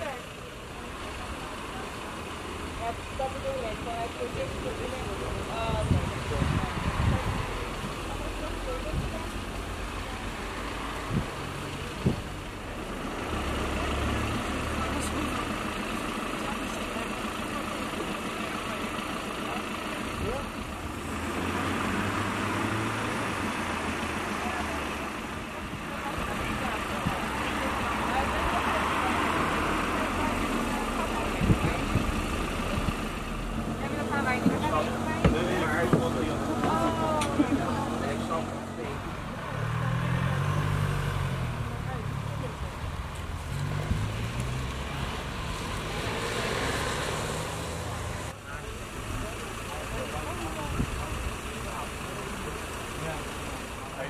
That's double the length, I put it to.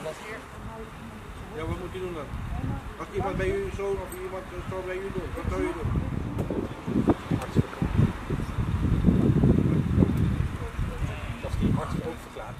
Ja, wat moet je doen dan? Als iemand bij u zoon of iemand eh, zou bij u doen, wat zou je doen? Dat is die hartstikke ook verklaard.